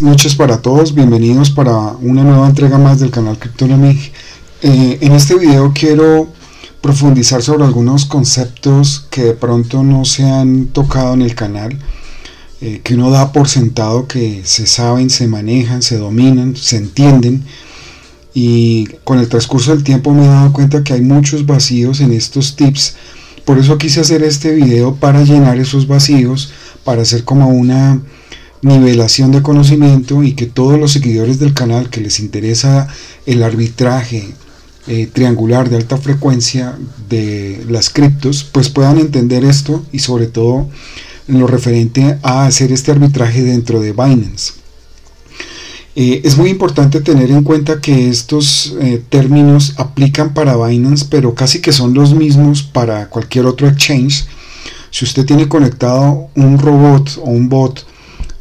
noches para todos, bienvenidos para una nueva entrega más del canal Cryptonomic. Eh, en este video quiero profundizar sobre algunos conceptos que de pronto no se han tocado en el canal, eh, que uno da por sentado que se saben, se manejan, se dominan, se entienden y con el transcurso del tiempo me he dado cuenta que hay muchos vacíos en estos tips, por eso quise hacer este video para llenar esos vacíos, para hacer como una nivelación de conocimiento y que todos los seguidores del canal que les interesa el arbitraje eh, triangular de alta frecuencia de las criptos pues puedan entender esto y sobre todo en lo referente a hacer este arbitraje dentro de Binance. Eh, es muy importante tener en cuenta que estos eh, términos aplican para Binance, pero casi que son los mismos para cualquier otro exchange. Si usted tiene conectado un robot o un bot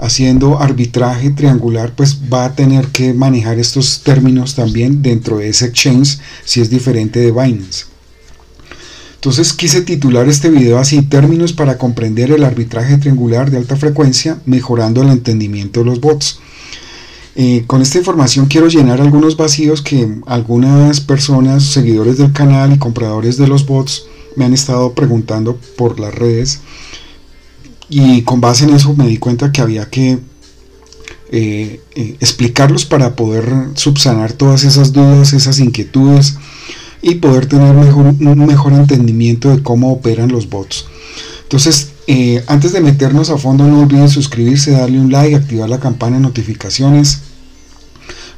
haciendo arbitraje triangular, pues va a tener que manejar estos términos también dentro de ese exchange si es diferente de Binance. Entonces quise titular este video así, términos para comprender el arbitraje triangular de alta frecuencia, mejorando el entendimiento de los bots. Eh, con esta información quiero llenar algunos vacíos que algunas personas, seguidores del canal y compradores de los bots me han estado preguntando por las redes y con base en eso me di cuenta que había que eh, eh, explicarlos para poder subsanar todas esas dudas, esas inquietudes y poder tener un mejor entendimiento de cómo operan los bots. Entonces, eh, antes de meternos a fondo, no olviden suscribirse, darle un like, activar la campana de notificaciones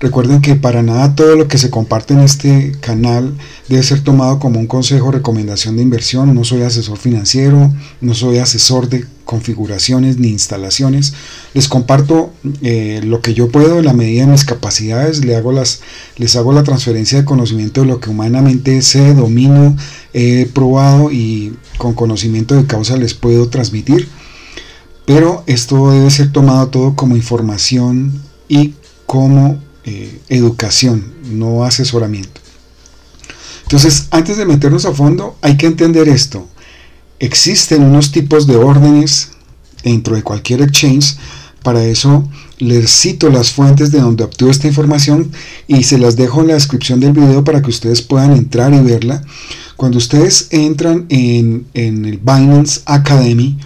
Recuerden que para nada todo lo que se comparte en este canal debe ser tomado como un consejo o recomendación de inversión. No soy asesor financiero, no soy asesor de configuraciones ni instalaciones. Les comparto eh, lo que yo puedo en la medida de mis capacidades. Les hago, las, les hago la transferencia de conocimiento de lo que humanamente sé, domino, he probado y con conocimiento de causa les puedo transmitir. Pero esto debe ser tomado todo como información y como eh, educación, no asesoramiento. Entonces, antes de meternos a fondo, hay que entender esto. Existen unos tipos de órdenes dentro de cualquier exchange. Para eso les cito las fuentes de donde obtuve esta información y se las dejo en la descripción del video para que ustedes puedan entrar y verla. Cuando ustedes entran en, en el Binance Academy,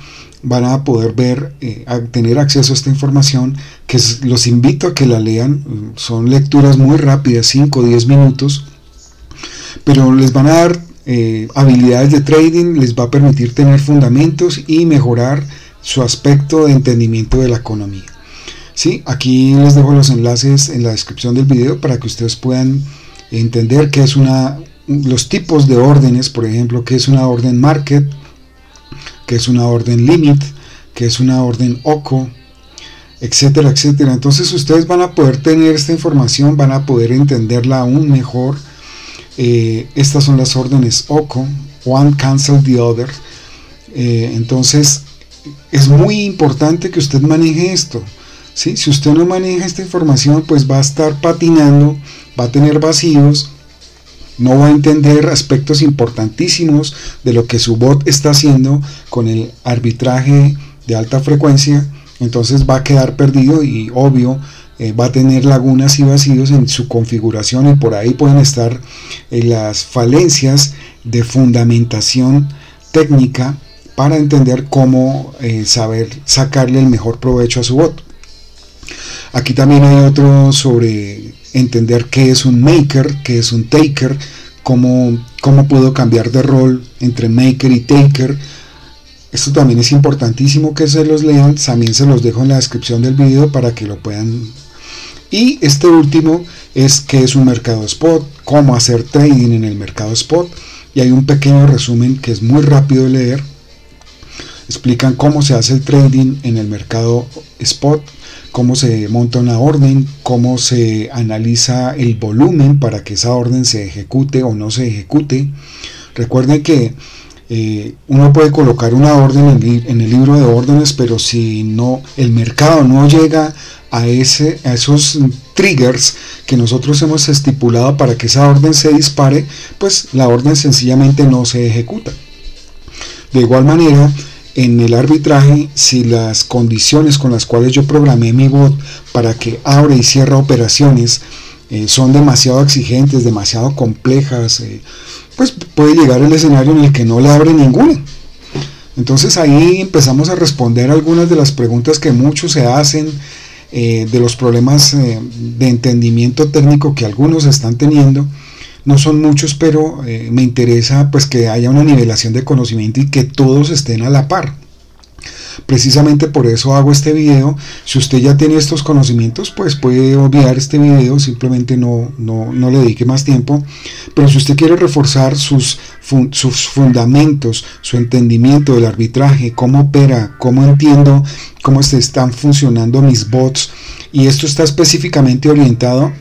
van a poder ver, eh, a tener acceso a esta información, que los invito a que la lean, son lecturas muy rápidas, 5 o 10 minutos, pero les van a dar eh, habilidades de trading, les va a permitir tener fundamentos y mejorar su aspecto de entendimiento de la economía. ¿Sí? Aquí les dejo los enlaces en la descripción del video para que ustedes puedan entender qué es una, los tipos de órdenes, por ejemplo, qué es una orden market, que es una orden limit, que es una orden OCO, etcétera, etcétera. Entonces ustedes van a poder tener esta información, van a poder entenderla aún mejor. Eh, estas son las órdenes OCO, One Cancel the Other. Eh, entonces es muy importante que usted maneje esto. ¿sí? Si usted no maneja esta información, pues va a estar patinando, va a tener vacíos no va a entender aspectos importantísimos de lo que su bot está haciendo con el arbitraje de alta frecuencia, entonces va a quedar perdido y obvio eh, va a tener lagunas y vacíos en su configuración y por ahí pueden estar eh, las falencias de fundamentación técnica para entender cómo eh, saber sacarle el mejor provecho a su bot. Aquí también hay otro sobre entender qué es un maker, qué es un taker, cómo, cómo puedo cambiar de rol entre maker y taker. Esto también es importantísimo que se los lean, también se los dejo en la descripción del video para que lo puedan. Y este último es qué es un mercado spot, cómo hacer trading en el mercado spot. Y hay un pequeño resumen que es muy rápido de leer. Explican cómo se hace el trading en el mercado spot, cómo se monta una orden, cómo se analiza el volumen para que esa orden se ejecute o no se ejecute. Recuerden que eh, uno puede colocar una orden en, el libro de órdenes, pero si no el mercado no llega a, ese, a esos triggers que nosotros hemos estipulado para que esa orden se dispare, pues la orden sencillamente no se ejecuta. De igual manera, en el arbitraje si las condiciones con las cuales yo programé mi bot para que abra y cierra operaciones eh, son demasiado exigentes, demasiado complejas, eh, pues puede llegar el escenario en el que no le abre ninguna. Entonces ahí empezamos a responder algunas de las preguntas que muchos se hacen, eh, de los problemas de entendimiento técnico que algunos están teniendo. No son muchos, pero me interesa pues que haya una nivelación de conocimiento y que todos estén a la par. Precisamente por eso hago este video. Si usted ya tiene estos conocimientos, pues puede obviar este video, simplemente no, no, le dedique más tiempo. Pero si usted quiere reforzar sus, sus fundamentos, su entendimiento del arbitraje, cómo opera, cómo entiendo cómo se están funcionando mis bots, y esto está específicamente orientado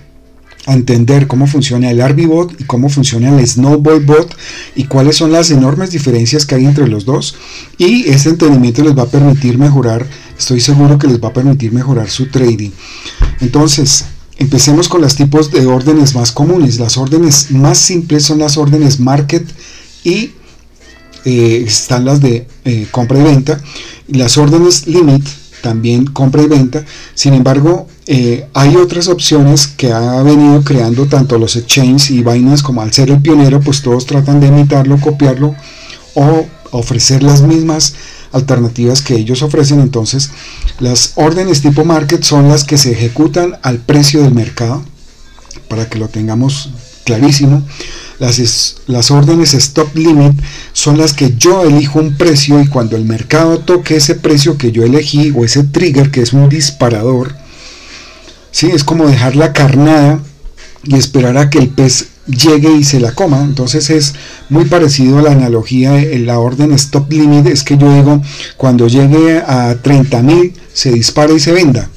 entender cómo funciona el RBBot y cómo funciona el SnowballBot y cuáles son las enormes diferencias que hay entre los dos. Y este entendimiento les va a permitir mejorar, estoy seguro que les va a permitir mejorar su trading. Entonces, empecemos con los tipos de órdenes más comunes. Las órdenes más simples son las órdenes market y eh, están las de eh, compra y venta. Y las órdenes limit también compra y venta. Sin embargo, eh, hay otras opciones que ha venido creando tanto los exchanges y Binance como al ser el pionero, pues todos tratan de imitarlo, copiarlo o ofrecer las mismas alternativas que ellos ofrecen. Entonces, las órdenes tipo market son las que se ejecutan al precio del mercado, para que lo tengamos clarísimo. Las, las órdenes stop limit son las que yo elijo un precio y cuando el mercado toque ese precio que yo elegí o ese trigger que es un disparador, ¿sí? es como dejar la carnada y esperar a que el pez llegue y se la coma. Entonces es muy parecido a la analogía en la orden stop limit. Es que yo digo, cuando llegue a 30.000 se dispara y se venda.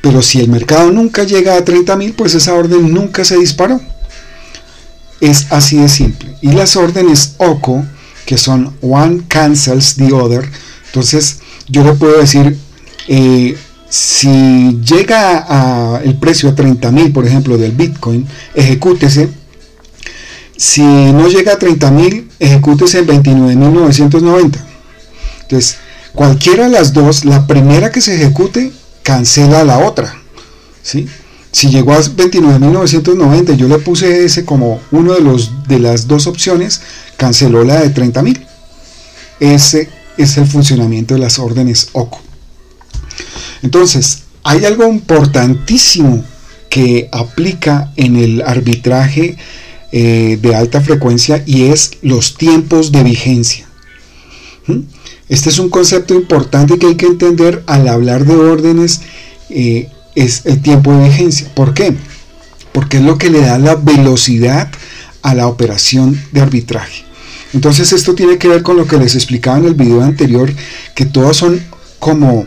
Pero si el mercado nunca llega a 30.000, pues esa orden nunca se disparó. Es así de simple. Y las órdenes OCO, que son one cancels the other, entonces yo le puedo decir, eh, si llega el precio a 30 mil, por ejemplo, del Bitcoin, ejecútese. Si no llega a 30 mil, ejecútese en 29.990. Entonces, cualquiera de las dos, la primera que se ejecute, cancela la otra. ¿sí? Si llegó a 29.990, yo le puse ese como uno de, los, de las dos opciones, canceló la de 30.000. Ese es el funcionamiento de las órdenes OCO. Entonces, hay algo importantísimo que aplica en el arbitraje eh, de alta frecuencia y es los tiempos de vigencia. ¿Mm? Este es un concepto importante que hay que entender al hablar de órdenes. Eh, es el tiempo de vigencia. ¿Por qué? Porque es lo que le da la velocidad a la operación de arbitraje. Entonces esto tiene que ver con lo que les explicaba en el video anterior, que todas son como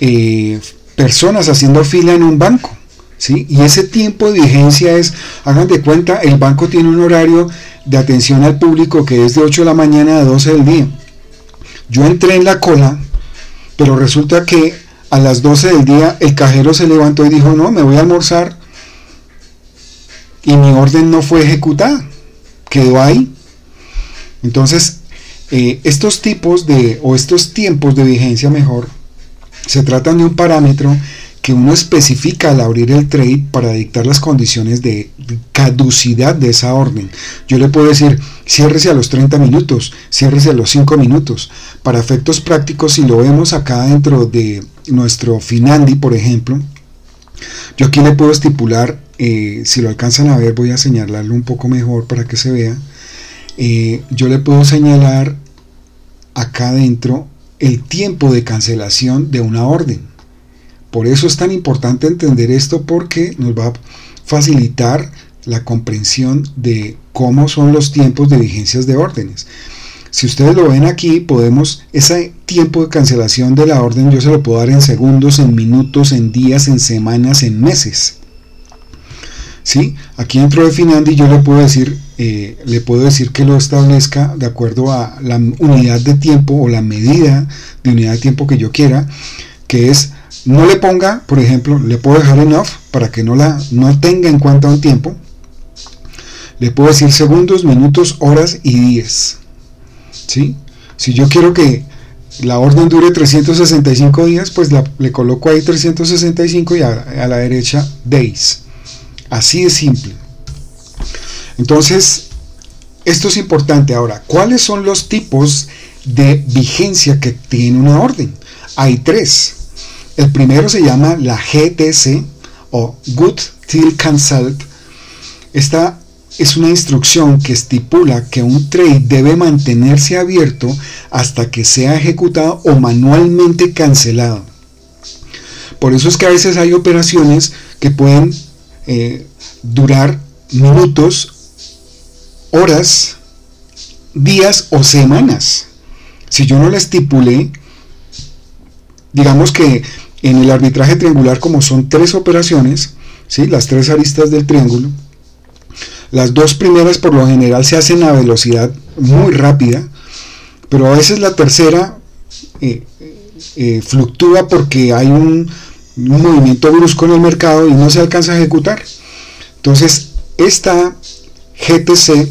eh, personas haciendo fila en un banco. ¿sí? Y ese tiempo de vigencia es, hagan de cuenta, el banco tiene un horario de atención al público que es de 8 de la mañana a 12 del día. Yo entré en la cola, pero resulta que a las 12 del día el cajero se levantó y dijo, no, me voy a almorzar. Y mi orden no fue ejecutada, quedó ahí. Entonces, eh, estos tipos de, o estos tiempos de vigencia mejor, se tratan de un parámetro que uno especifica al abrir el trade para dictar las condiciones de caducidad de esa orden. Yo le puedo decir, ciérrese a los 30 minutos, ciérrese a los 5 minutos. Para efectos prácticos, si lo vemos acá dentro de nuestro Finandi, por ejemplo, yo aquí le puedo estipular, eh, si lo alcanzan a ver, voy a señalarlo un poco mejor para que se vea. Eh, yo le puedo señalar acá dentro el tiempo de cancelación de una orden. Por eso es tan importante entender esto porque nos va a facilitar la comprensión de cómo son los tiempos de vigencias de órdenes. Si ustedes lo ven aquí, podemos, ese tiempo de cancelación de la orden yo se lo puedo dar en segundos, en minutos, en días, en semanas, en meses. ¿Sí? Aquí dentro de Finandi yo le puedo decir, eh, le puedo decir que lo establezca de acuerdo a la unidad de tiempo o la medida de unidad de tiempo que yo quiera, que es no le ponga, por ejemplo, le puedo dejar en off para que no la no tenga en cuenta un tiempo. Le puedo decir segundos, minutos, horas y días. ¿Sí? Si yo quiero que la orden dure 365 días, pues le coloco ahí 365 y a, a la derecha days. Así de simple. Entonces, esto es importante. Ahora, ¿cuáles son los tipos de vigencia que tiene una orden? Hay tres. El primero se llama la GTC o Good Till Cancelled. Esta es una instrucción que estipula que un trade debe mantenerse abierto hasta que sea ejecutado o manualmente cancelado. Por eso es que a veces hay operaciones que pueden eh, durar minutos, horas, días o semanas. Si yo no la estipulé, digamos que en el arbitraje triangular, como son tres operaciones, ¿sí? las tres aristas del triángulo, las dos primeras por lo general se hacen a velocidad muy rápida, pero a veces la tercera eh, eh, fluctúa porque hay un, un movimiento brusco en el mercado y no se alcanza a ejecutar. Entonces, esta GTC,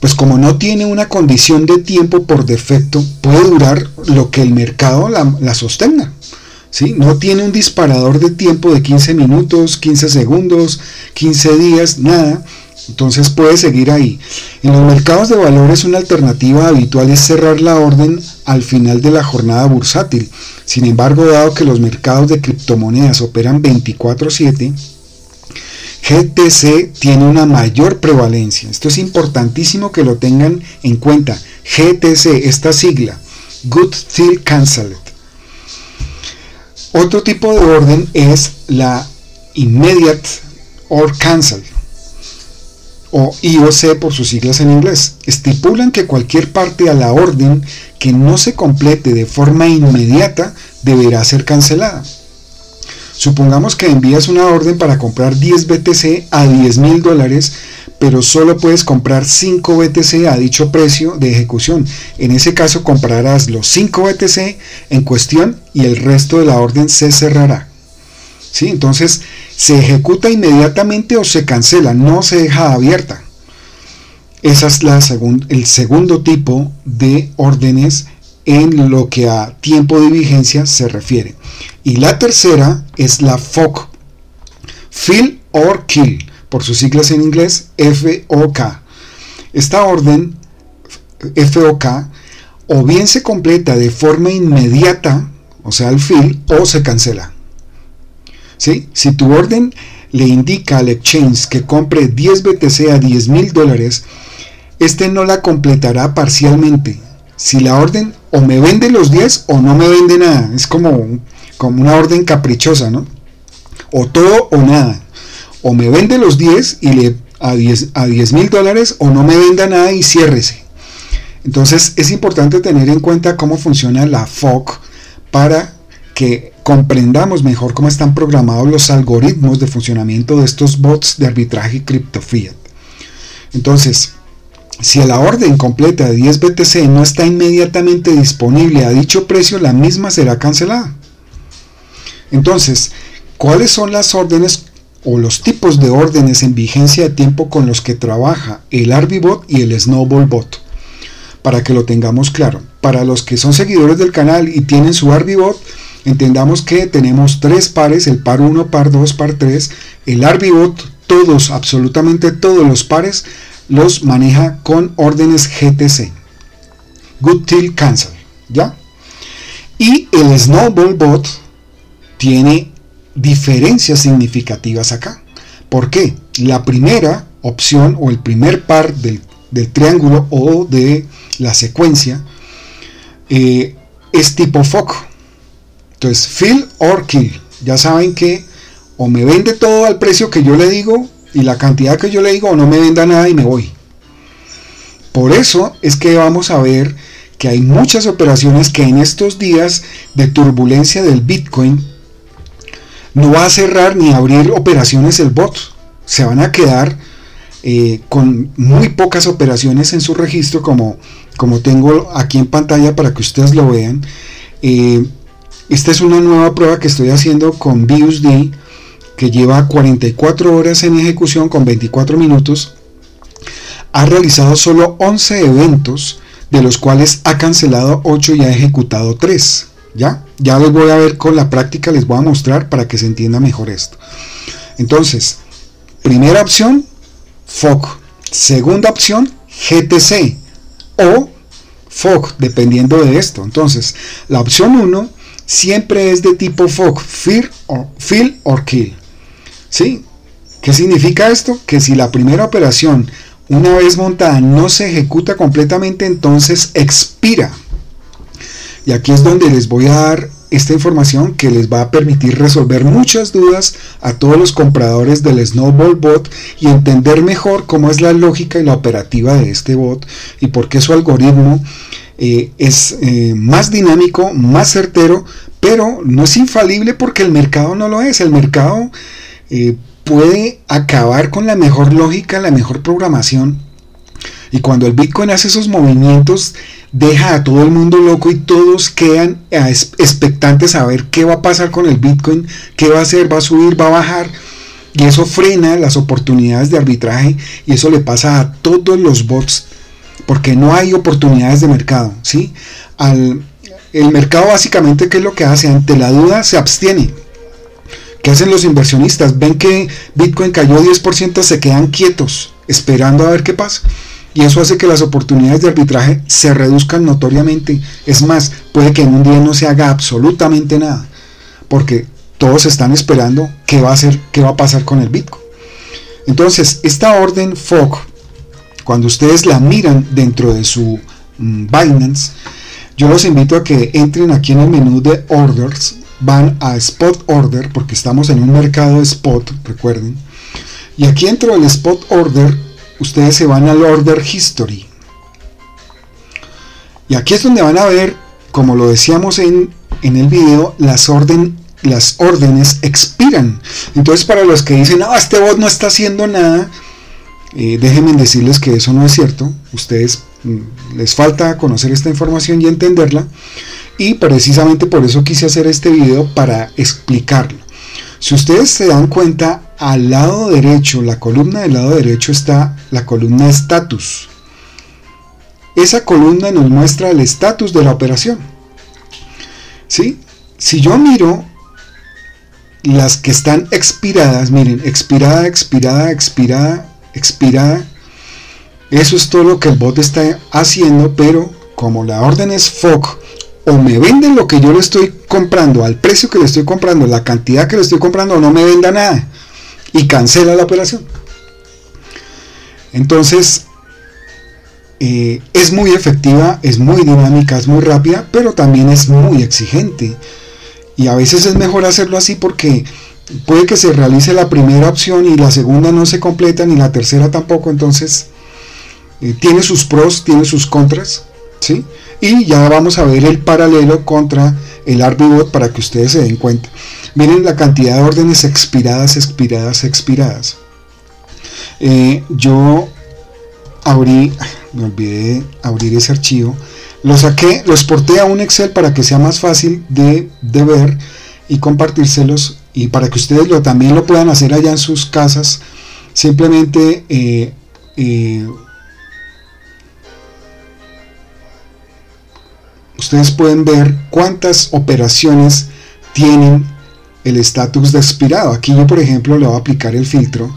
pues como no tiene una condición de tiempo por defecto, puede durar lo que el mercado la, sostenga. ¿sí? No tiene un disparador de tiempo de 15 minutos, 15 segundos, 15 días, nada. Entonces puede seguir ahí. En los mercados de valores una alternativa habitual es cerrar la orden al final de la jornada bursátil. Sin embargo, dado que los mercados de criptomonedas operan 24/7, GTC tiene una mayor prevalencia. Esto es importantísimo que lo tengan en cuenta. GTC, esta sigla, Good Till Cancelled. Otro tipo de orden es la Immediate or Cancel o IOC por sus siglas en inglés. Estipulan que cualquier parte a la orden que no se complete de forma inmediata deberá ser cancelada. Supongamos que envías una orden para comprar 10 BTC a 10 mil dólares, pero solo puedes comprar 5 BTC a dicho precio de ejecución. En ese caso comprarás los 5 BTC en cuestión y el resto de la orden se cerrará. ¿Sí? Entonces se ejecuta inmediatamente o se cancela, no se deja abierta. Ese es la el segundo tipo de órdenes en lo que a tiempo de vigencia se refiere. Y la tercera es la FOC, Fill or Kill, por sus siglas en inglés FOK. Esta orden FOK o bien se completa de forma inmediata, o sea, el fill, o se cancela. ¿Sí? Si tu orden le indica al exchange que compre 10 BTC a 10 mil dólares, este no la completará parcialmente, si la orden o me vende los 10 o no me vende nada. Es como, como una orden caprichosa, ¿no? O todo o nada. O me vende los 10 y le a 10 a mil dólares o no me venda nada y ciérrese. Entonces es importante tener en cuenta cómo funciona la FOC para que comprendamos mejor cómo están programados los algoritmos de funcionamiento de estos bots de arbitraje cripto fiat. Entonces, si la orden completa de 10 BTC no está inmediatamente disponible a dicho precio, la misma será cancelada. Entonces, ¿cuáles son las órdenes o los tipos de órdenes en vigencia de tiempo con los que trabaja el Arbibot y el Snowballbot? Para que lo tengamos claro. Para los que son seguidores del canal y tienen su Arbibot, entendamos que tenemos tres pares, el par 1, par 2, par 3. El Arbibot, todos, absolutamente todos los pares los maneja con órdenes GTC. Good Till Cancel, ¿ya? Y el Snowball Bot tiene diferencias significativas acá. ¿Por qué? La primera opción o el primer par del, triángulo o de la secuencia eh, es tipo foco. Entonces, fill or kill. Ya saben que o me vende todo al precio que yo le digo y la cantidad que yo le digo no me venda nada y me voy. Por eso es que vamos a ver que hay muchas operaciones que en estos días de turbulencia del Bitcoin no va a cerrar ni abrir operaciones el bot. Se van a quedar eh, con muy pocas operaciones en su registro como, como tengo aquí en pantalla para que ustedes lo vean. Eh, esta es una nueva prueba que estoy haciendo con BUSD que lleva 44 horas en ejecución con 24 minutos, ha realizado solo 11 eventos de los cuales ha cancelado 8 y ha ejecutado 3. ¿Ya? Ya les voy a ver con la práctica, les voy a mostrar para que se entienda mejor esto. Entonces, primera opción, FOC. Segunda opción, GTC o FOC, dependiendo de esto. Entonces, la opción 1 siempre es de tipo FOC, Fill or, fill or Kill. ¿Sí? ¿Qué significa esto? Que si la primera operación, una vez montada, no se ejecuta completamente, entonces expira. Y aquí es donde les voy a dar esta información que les va a permitir resolver muchas dudas a todos los compradores del Snowball Bot y entender mejor cómo es la lógica y la operativa de este bot y por qué su algoritmo eh, es eh, más dinámico, más certero, pero no es infalible porque el mercado no lo es. El mercado eh, puede acabar con la mejor lógica, la mejor programación. Y cuando el Bitcoin hace esos movimientos deja a todo el mundo loco y todos quedan expectantes a ver qué va a pasar con el Bitcoin, qué va a hacer, va a subir, va a bajar. Y eso frena las oportunidades de arbitraje y eso le pasa a todos los bots porque no hay oportunidades de mercado. ¿sí? Al, el mercado básicamente, ¿qué es lo que hace? Ante la duda se abstiene. ¿Qué hacen los inversionistas? Ven que Bitcoin cayó 10%, se quedan quietos, esperando a ver qué pasa y eso hace que las oportunidades de arbitraje se reduzcan notoriamente. Es más, puede que en un día no se haga absolutamente nada, porque todos están esperando qué va a hacer, qué va a pasar con el Bitcoin. Entonces, esta orden FOG, cuando ustedes la miran dentro de su mm, Binance, yo los invito a que entren aquí en el menú de orders, van a Spot Order, porque estamos en un mercado spot, recuerden. Y aquí dentro del Spot Order ustedes se van al Order History. Y aquí es donde van a ver, como lo decíamos en, el video, las, orden, las órdenes expiran. Entonces para los que dicen, este bot no está haciendo nada, eh, déjenme decirles que eso no es cierto. Ustedes mm, les falta conocer esta información y entenderla. Y precisamente por eso quise hacer este video para explicarlo. Si ustedes se dan cuenta, al lado derecho, la columna del lado derecho está la columna status. Esa columna nos muestra el estatus de la operación. ¿Sí? Si yo miro las que están expiradas, miren, expirada, expirada, expirada, expirada, eso es todo lo que el bot está haciendo, pero como la orden es FOC o me venden lo que yo le estoy comprando al precio que le estoy comprando, la cantidad que le estoy comprando, o no me venda nada y cancela la operación. Entonces, eh, es muy efectiva, es muy dinámica, es muy rápida, pero también es muy exigente. Y a veces es mejor hacerlo así porque puede que se realice la primera opción y la segunda no se completa, ni la tercera tampoco. Entonces, eh, tiene sus pros, tiene sus contras. ¿sí? Y ya vamos a ver el paralelo contra el Arbibot para que ustedes se den cuenta. Miren la cantidad de órdenes expiradas expiradas expiradas. Eh, yo abrí me olvidé abrir ese archivo. Lo saqué lo exporté a un excel para que sea más fácil de, ver y compartírselos. Y para que ustedes lo, también lo puedan hacer allá en sus casas simplemente eh, eh, ustedes pueden ver cuántas operaciones tienen el estatus de expirado. Aquí yo, por ejemplo, le voy a aplicar el filtro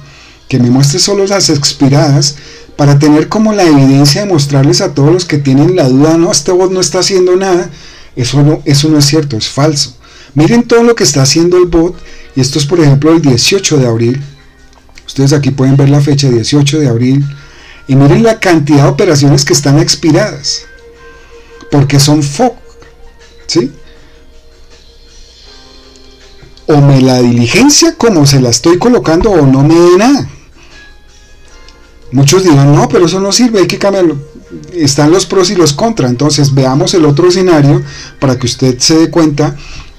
que me muestre solo las expiradas para tener como la evidencia de mostrarles a todos los que tienen la duda, no, este bot no está haciendo nada. Eso no, eso no es cierto, es falso. Miren todo lo que está haciendo el bot y esto es, por ejemplo, el 18 de abril. Ustedes aquí pueden ver la fecha 18 de abril y miren la cantidad de operaciones que están expiradas porque son FOC, ¿sí? O me la diligencia como se la estoy colocando o no me dé nada. Muchos dirán, no, pero eso no sirve, hay que cambiarlo. Están los pros y los contras. Entonces veamos el otro escenario para que usted se dé cuenta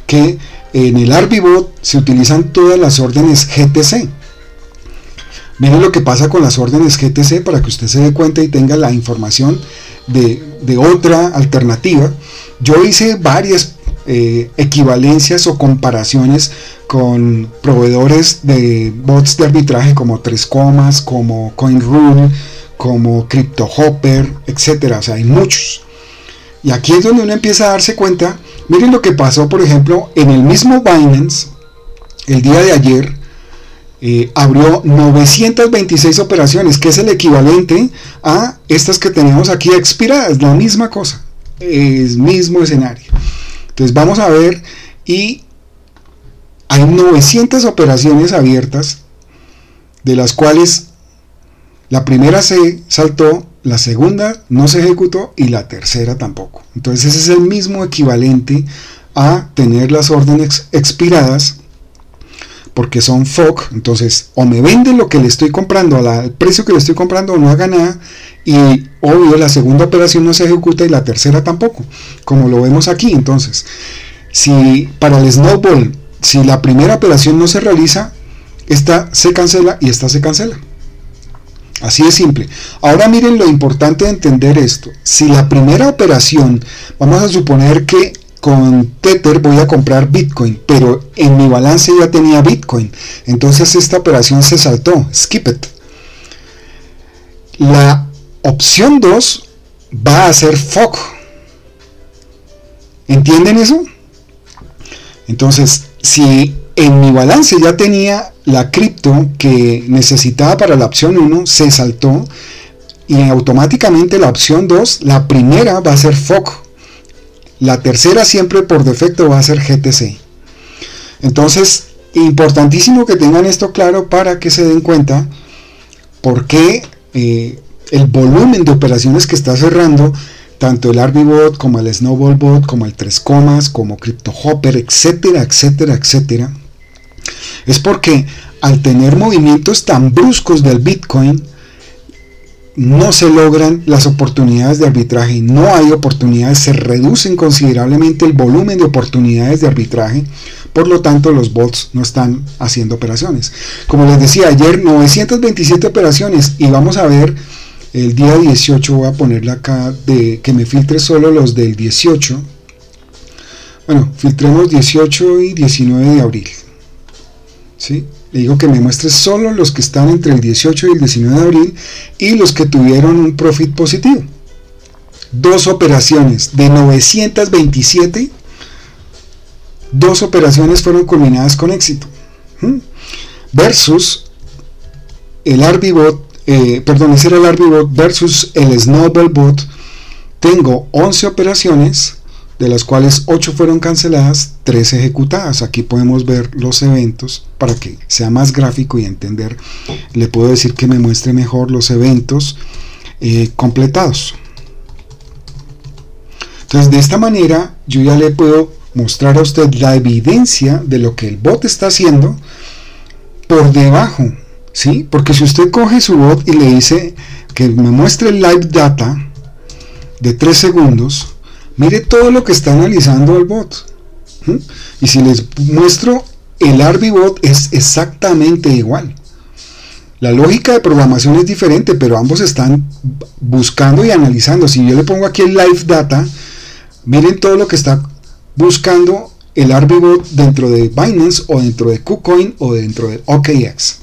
que en el Arbibot se utilizan todas las órdenes GTC. Miren lo que pasa con las órdenes GTC para que usted se dé cuenta y tenga la información de, otra alternativa, yo hice varias eh, equivalencias o comparaciones con proveedores de bots de arbitraje como Tres Comas, como CoinRule, como CryptoHopper, etcétera. O sea, hay muchos. Y aquí es donde uno empieza a darse cuenta. Miren lo que pasó, por ejemplo, en el mismo Binance, el día de ayer, eh, abrió 926 operaciones, que es el equivalente a estas que tenemos aquí expiradas, la misma cosa, es mismo escenario. Entonces vamos a ver y hay 900 operaciones abiertas, de las cuales la primera se saltó, la segunda no se ejecutó y la tercera tampoco. Entonces ese es el mismo equivalente a tener las órdenes expiradas porque son FOC. Entonces o me venden lo que le estoy comprando al precio que le estoy comprando o no haga nada y obvio la segunda operación no se ejecuta y la tercera tampoco, como lo vemos aquí. Entonces, si para el snowball, si la primera operación no se realiza, esta se cancela y esta se cancela. Así de simple. Ahora miren lo importante de entender esto. Si la primera operación, vamos a suponer que con Tether voy a comprar Bitcoin, pero en mi balance ya tenía Bitcoin. Entonces esta operación se saltó. Skip it. La opción 2 va a ser FOC. ¿Entienden eso? Entonces, si en mi balance ya tenía la cripto que necesitaba para la opción 1, se saltó y automáticamente la opción 2, la primera va a ser FOC. La tercera siempre por defecto va a ser GTC. Entonces, importantísimo que tengan esto claro para que se den cuenta por qué eh, el volumen de operaciones que está cerrando tanto el Arbibot como el Snowballbot, como el 3 comas, como CryptoHopper, etcétera, etcétera, etcétera, es porque al tener movimientos tan bruscos del Bitcoin, no se logran las oportunidades de arbitraje, no hay oportunidades, se reducen considerablemente el volumen de oportunidades de arbitraje, por lo tanto los bots no están haciendo operaciones. Como les decía ayer, 927 operaciones y vamos a ver el día 18 voy a ponerle acá de que me filtre solo los del 18 bueno filtremos 18 y 19 de abril ¿sí? Le digo que me muestre solo los que están entre el 18 y el 19 de abril y los que tuvieron un profit positivo. Dos operaciones de 927 dos operaciones fueron culminadas con éxito versus el Arbibot eh, perdón, ese era el Arbibot versus el Snowball Bot, tengo 11 operaciones, de las cuales 8 fueron canceladas, 3 ejecutadas. Aquí podemos ver los eventos para que sea más gráfico y entender. Le puedo decir que me muestre mejor los eventos eh, completados. Entonces, de esta manera, yo ya le puedo mostrar a usted la evidencia de lo que el bot está haciendo por debajo ¿sí? Porque si usted coge su bot y le dice que me muestre el live data de 3 segundos, mire todo lo que está analizando el bot. Y si les muestro el Arbibot es exactamente igual. La lógica de programación es diferente, pero ambos están buscando y analizando. Si yo le pongo aquí el live data, miren todo lo que está buscando el Arbibot dentro de Binance o dentro de KuCoin o dentro de OKX.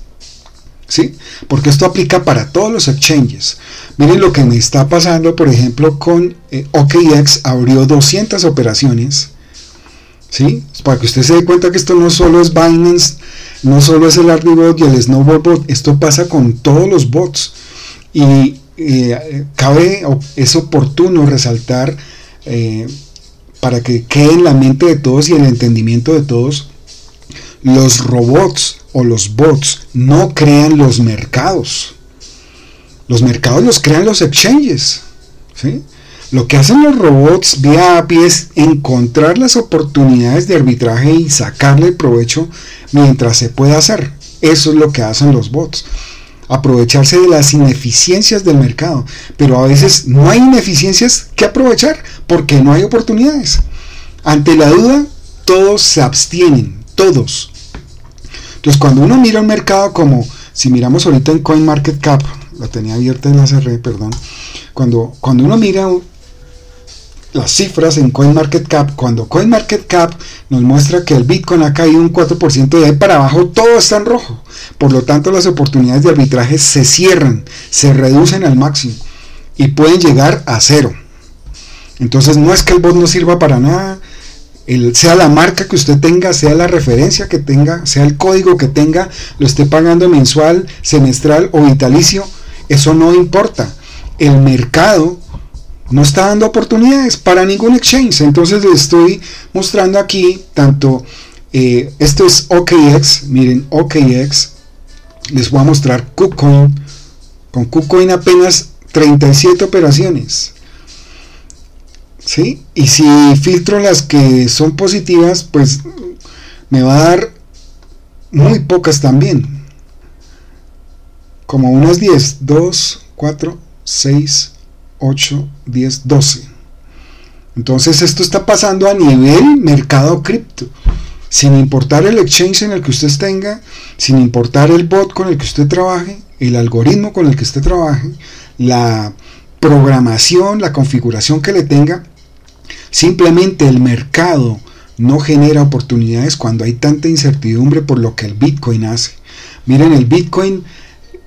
¿Sí? Porque esto aplica para todos los exchanges. Miren lo que me está pasando, por ejemplo, con eh, OKX abrió 200 operaciones, ¿sí? Para que usted se dé cuenta que esto no solo es Binance, no solo es el Arbibot y el Snowball Bot, esto pasa con todos los bots. Y eh, cabe, es oportuno resaltar eh, para que quede en la mente de todos y el entendimiento de todos, los robots o los bots no crean los mercados. Los mercados los crean los exchanges. ¿sí? Lo que hacen los robots vía API es encontrar las oportunidades de arbitraje y sacarle provecho mientras se pueda hacer. Eso es lo que hacen los bots. Aprovecharse de las ineficiencias del mercado. Pero a veces no hay ineficiencias que aprovechar porque no hay oportunidades. Ante la duda, todos se abstienen. Todos. Entonces, cuando uno mira un mercado como, si miramos ahorita en CoinMarketCap, la tenía abierta en la CR, perdón, cuando, cuando uno mira las cifras en CoinMarketCap, cuando CoinMarketCap nos muestra que el Bitcoin ha caído un 4% de ahí para abajo, todo está en rojo. Por lo tanto, las oportunidades de arbitraje se cierran, se reducen al máximo y pueden llegar a cero. Entonces, no es que el bot no sirva para nada, sea la marca que usted tenga, sea la referencia que tenga, sea el código que tenga, lo esté pagando mensual, semestral o vitalicio, eso no importa. El mercado no está dando oportunidades para ningún exchange. Entonces les estoy mostrando aquí tanto, eh, esto es OKX, miren OKX, les voy a mostrar KuCoin, con KuCoin apenas 37 operaciones. ¿Sí? Y si filtro las que son positivas, pues me va a dar muy pocas también. Como unas 10, 2, 4, 6, 8, 10, 12. Entonces esto está pasando a nivel mercado cripto. Sin importar el exchange en el que usted tenga, sin importar el bot con el que usted trabaje, el algoritmo con el que usted trabaje, la programación, la configuración que le tenga, simplemente el mercado no genera oportunidades cuando hay tanta incertidumbre por lo que el Bitcoin hace. Miren, el Bitcoin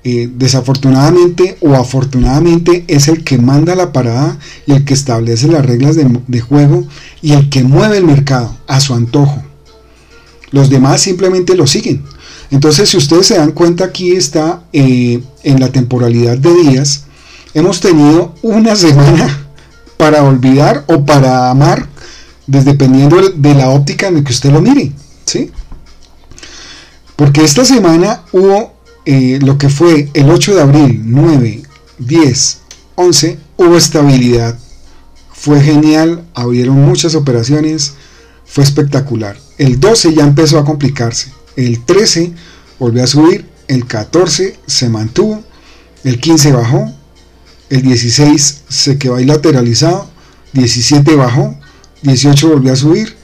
eh, desafortunadamente o afortunadamente es el que manda la parada y el que establece las reglas de, juego y el que mueve el mercado a su antojo. Los demás simplemente lo siguen. Entonces, si ustedes se dan cuenta, aquí está eh, en la temporalidad de días. Hemos tenido una semana para olvidar o para amar, dependiendo de la óptica en la que usted lo mire. ¿sí? Porque esta semana hubo eh, lo que fue el 8 de abril, 9, 10, 11, hubo estabilidad. Fue genial, abrieron muchas operaciones, fue espectacular. El 12 ya empezó a complicarse. El 13 volvió a subir, el 14 se mantuvo, el 15 bajó, el 16 se quedó ahí lateralizado, 17 bajó, 18 volvió a subir.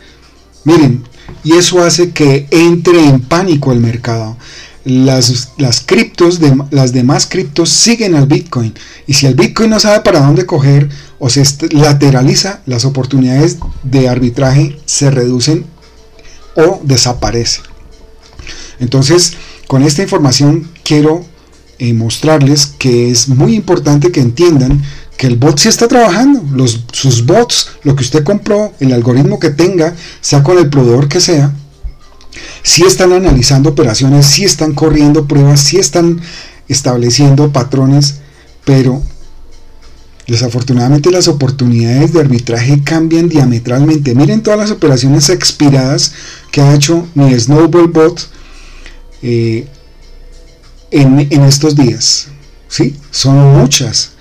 Miren, y eso hace que entre en pánico el mercado las, las criptos, de, las demás criptos siguen al Bitcoin. Y si el Bitcoin no sabe para dónde coger o se lateraliza, las oportunidades de arbitraje se reducen o desaparecen. Entonces, con esta información quiero eh, mostrarles que es muy importante que entiendan que el bot sí está trabajando. Los, sus bots, lo que usted compró, el algoritmo que tenga, sea con el proveedor que sea, si están analizando operaciones, si están corriendo pruebas, si están estableciendo patrones, pero desafortunadamente las oportunidades de arbitraje cambian diametralmente. Miren todas las operaciones expiradas que ha hecho mi Snowball Bot eh, en, estos días. ¿sí? Son muchas.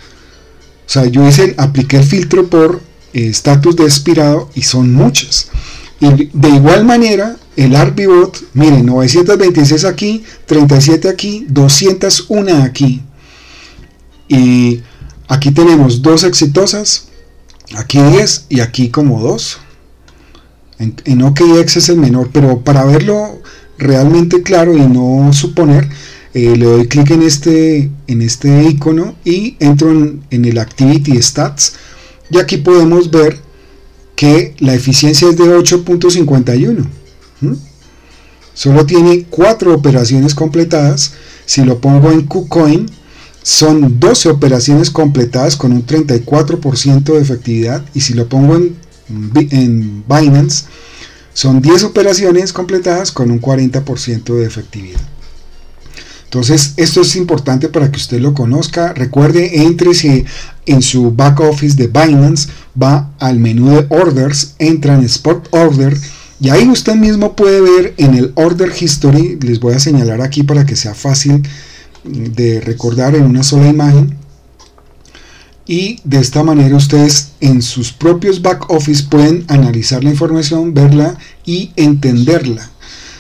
O sea, yo hice, apliqué el filtro por eh, estatus de expirado y son muchas. Y de igual manera, el ARBIBOT, miren, 926 aquí, 37 aquí, 201 aquí. Y aquí tenemos dos exitosas, aquí 10 y aquí como dos. En, OKX es el menor, pero para verlo realmente claro y no suponer, eh, le doy clic en este, en este icono y entro en, el Activity Stats. Y aquí podemos ver que la eficiencia es de 8.51. Solo tiene 4 operaciones completadas. Si lo pongo en KuCoin, son 12 operaciones completadas con un 34% de efectividad. Y si lo pongo en, en Binance, son 10 operaciones completadas con un 40% de efectividad. Entonces, esto es importante para que usted lo conozca. Recuerde, entre si en su back office de Binance, va al menú de orders, entra en Spot Order y ahí usted mismo puede ver en el Order History, les voy a señalar aquí para que sea fácil de recordar en una sola imagen. Y de esta manera ustedes en sus propios back office pueden analizar la información, verla y entenderla.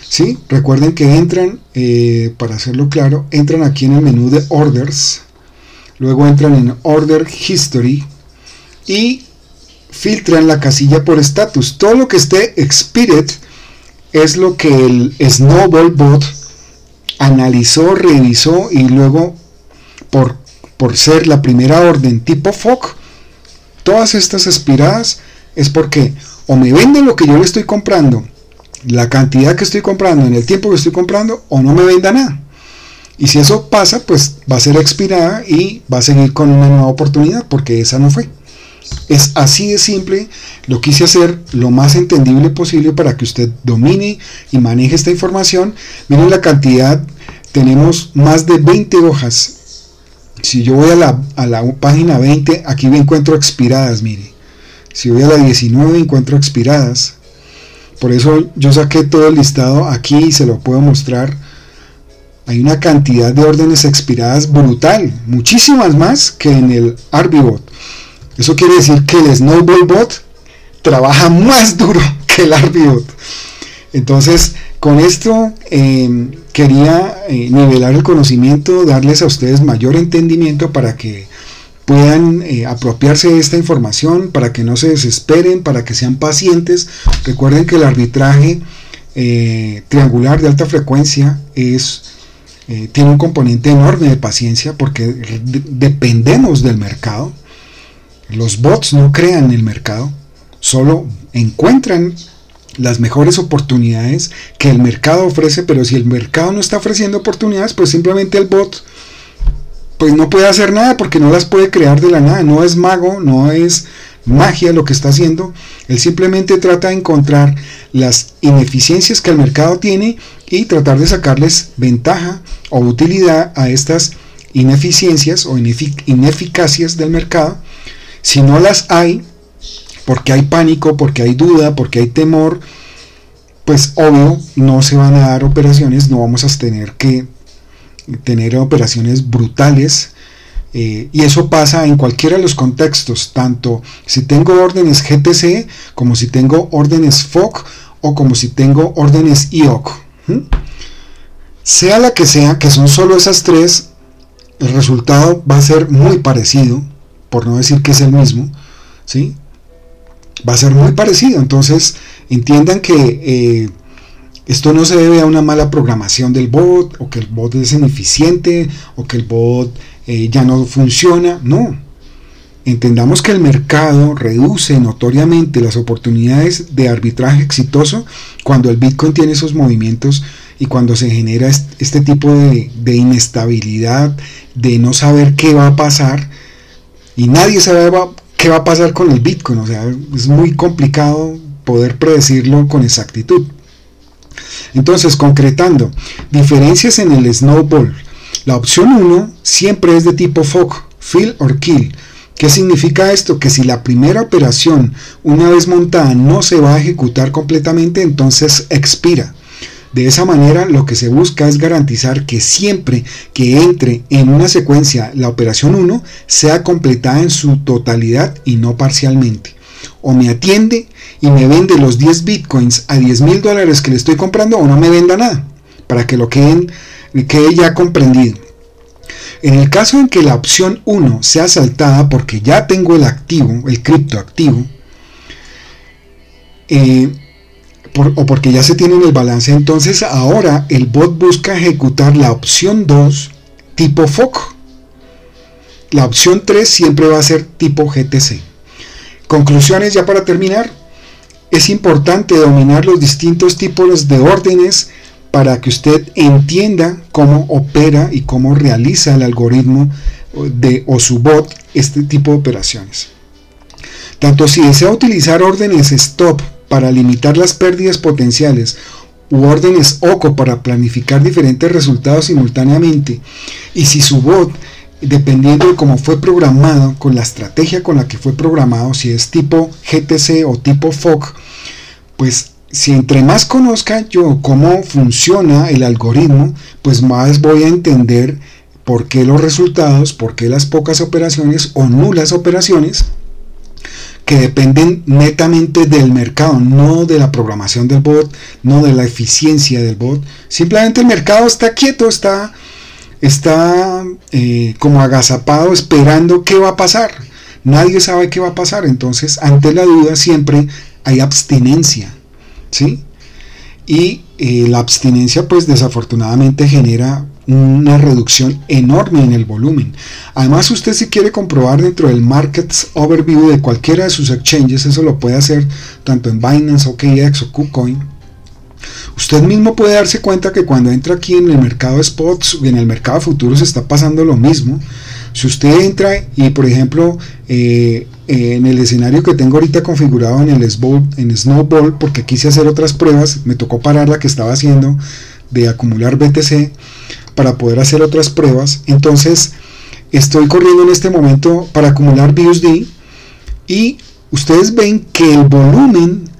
¿Sí? Recuerden que entran, eh, para hacerlo claro, entran aquí en el menú de Orders, luego entran en Order History y filtran la casilla por estatus. Todo lo que esté expired es lo que el Snowball Bot analizó, revisó y luego por, por ser la primera orden tipo FOC todas estas expiradas es porque o me venden lo que yo le estoy comprando, la cantidad que estoy comprando en el tiempo que estoy comprando, o no me venda nada. Y si eso pasa, pues va a ser expirada y va a seguir con una nueva oportunidad porque esa no fue. Es así de simple, lo quise hacer lo más entendible posible para que usted domine y maneje esta información. Miren la cantidad, tenemos más de 20 hojas. Si yo voy a la, a la página 20, aquí me encuentro expiradas, mire. Si voy a la 19, encuentro expiradas. Por eso yo saqué todo el listado aquí y se lo puedo mostrar. Hay una cantidad de órdenes expiradas brutal, muchísimas más que en el Arbibot. Eso quiere decir que el Snowball Bot trabaja más duro que el Arbibot. Entonces, con esto em, quería eh, nivelar el conocimiento, darles a ustedes mayor entendimiento para que puedan eh, apropiarse de esta información, para que no se desesperen, para que sean pacientes. Recuerden que el arbitraje eh, triangular de alta frecuencia es, tiene un componente enorme de paciencia porque dependemos del mercado. Los bots no crean el mercado, solo encuentran las mejores oportunidades que el mercado ofrece, pero si el mercado no está ofreciendo oportunidades, pues simplemente el bot pues no puede hacer nada porque no las puede crear de la nada, no es mago, no es magia lo que está haciendo, él simplemente trata de encontrar las ineficiencias que el mercado tiene y tratar de sacarles ventaja o utilidad a estas ineficiencias o ineficacias del mercado. Si no las hay, porque hay pánico, porque hay duda, porque hay temor, pues obvio no se van a dar operaciones, no vamos a tener que tener operaciones brutales. Eh, y eso pasa en cualquiera de los contextos, tanto si tengo órdenes GTC, como si tengo órdenes FOC, o como si tengo órdenes IOC. Sea la que sea, que son solo esas tres, el resultado va a ser muy parecido por no decir que es el mismo, ¿sí? va a ser muy parecido. Entonces, entiendan que eh, esto no se debe a una mala programación del bot, o que el bot es ineficiente, o que el bot eh, ya no funciona. No. Entendamos que el mercado reduce notoriamente las oportunidades de arbitraje exitoso cuando el Bitcoin tiene esos movimientos y cuando se genera este tipo de, de inestabilidad, de no saber qué va a pasar y nadie sabe qué va a pasar con el Bitcoin, o sea, es muy complicado poder predecirlo con exactitud. Entonces, concretando, diferencias en el Snowball. La opción 1 siempre es de tipo FOC, Fill or Kill. ¿Qué significa esto? Que si la primera operación, una vez montada, no se va a ejecutar completamente, entonces expira. De esa manera lo que se busca es garantizar que siempre que entre en una secuencia la operación 1 sea completada en su totalidad y no parcialmente. O me atiende y me vende los 10 bitcoins a 10 mil dólares que le estoy comprando o no me venda nada, para que lo queden, quede ya comprendido. En el caso en que la opción 1 sea saltada porque ya tengo el activo, el criptoactivo, eh, o porque ya se tiene en el balance, entonces ahora el bot busca ejecutar la opción 2 tipo FOC. La opción 3 siempre va a ser tipo GTC. Conclusiones ya para terminar. Es importante dominar los distintos tipos de órdenes para que usted entienda cómo opera y cómo realiza el algoritmo de, o su bot este tipo de operaciones. Tanto si desea utilizar órdenes stop para limitar las pérdidas potenciales u órdenes OCO para planificar diferentes resultados simultáneamente y si su bot dependiendo de cómo fue programado con la estrategia con la que fue programado si es tipo GTC o tipo FOC pues si entre más conozca yo cómo funciona el algoritmo pues más voy a entender por qué los resultados, por qué las pocas operaciones o nulas operaciones que dependen netamente del mercado, no de la programación del bot, no de la eficiencia del bot. Simplemente el mercado está quieto, está, está eh, como agazapado esperando qué va a pasar. Nadie sabe qué va a pasar, entonces ante la duda siempre hay abstinencia. ¿sí? Y eh, la abstinencia pues desafortunadamente genera una reducción enorme en el volumen. Además, usted si quiere comprobar dentro del Markets Overview de cualquiera de sus exchanges, eso lo puede hacer tanto en Binance, OKX o KuCoin. Usted mismo puede darse cuenta que cuando entra aquí en el mercado de spots y en el mercado futuros está pasando lo mismo. Si usted entra y, por ejemplo, eh, en el escenario que tengo ahorita configurado en el Snowball, porque quise hacer otras pruebas, me tocó parar la que estaba haciendo de acumular BTC para poder hacer otras pruebas. Entonces, estoy corriendo en este momento para acumular BUSD y ustedes ven que el volumen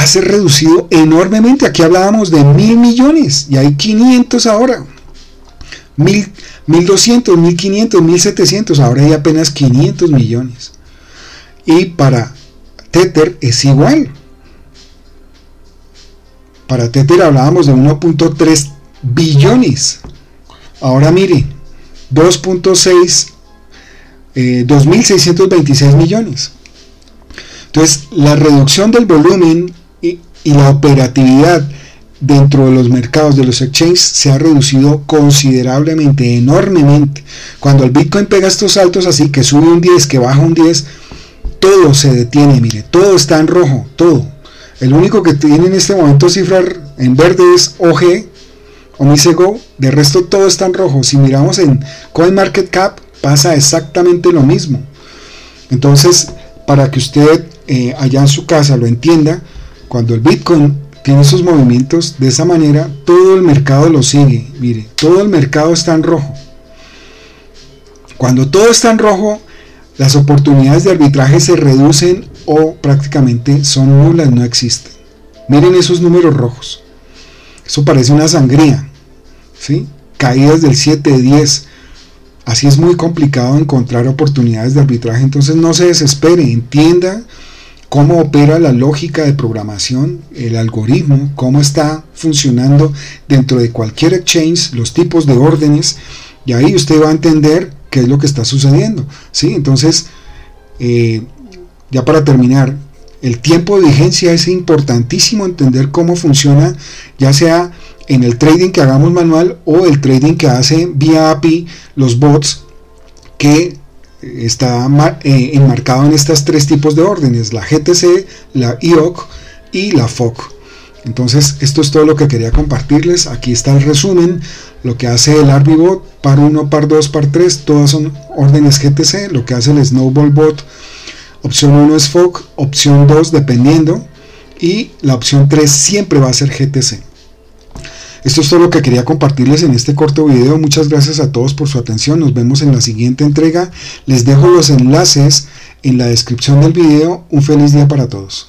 hace reducido enormemente. Aquí hablábamos de mil millones y hay 500 ahora. Mil, 1200, 1500, 1700, ahora hay apenas 500 millones. Y para Tether es igual. Para Tether hablábamos de 1.3 billones. Ahora mire, 2.6, 2.626 eh, millones. Entonces, la reducción del volumen y, la operatividad dentro de los mercados de los exchanges se ha reducido considerablemente, enormemente. Cuando el Bitcoin pega estos saltos así, que sube un 10, que baja un 10, todo se detiene, mire, todo está en rojo, todo. El único que tiene en este momento cifrar en verde es OG, Omisego, de resto todo está en rojo. Si miramos en CoinMarketCap pasa exactamente lo mismo. Entonces, para que usted eh, allá en su casa lo entienda, cuando el Bitcoin tiene sus movimientos de esa manera, todo el mercado lo sigue. Mire, todo el mercado está en rojo. Cuando todo está en rojo, las oportunidades de arbitraje se reducen o prácticamente son nulas, no existen. Miren esos números rojos. Eso parece una sangría. ¿sí? Caídas del 7, 10. Así es muy complicado encontrar oportunidades de arbitraje. Entonces no se desespere, entienda cómo opera la lógica de programación, el algoritmo, cómo está funcionando dentro de cualquier exchange, los tipos de órdenes, y ahí usted va a entender qué es lo que está sucediendo. ¿sí? Entonces, eh, ya para terminar, el tiempo de vigencia es importantísimo entender cómo funciona, ya sea en el trading que hagamos manual o el trading que hace vía API los bots que está eh, enmarcado en estas tres tipos de órdenes, la GTC, la IOC y la FOC. Entonces, esto es todo lo que quería compartirles. Aquí está el resumen, lo que hace el Arbibot, par 1, par 2, par 3, todas son órdenes GTC, lo que hace el Snowball Bot, opción 1 es FOC, opción 2 dependiendo, y la opción 3 siempre va a ser GTC. Esto es todo lo que quería compartirles en este corto video. Muchas gracias a todos por su atención. Nos vemos en la siguiente entrega. Les dejo los enlaces en la descripción del video. Un feliz día para todos.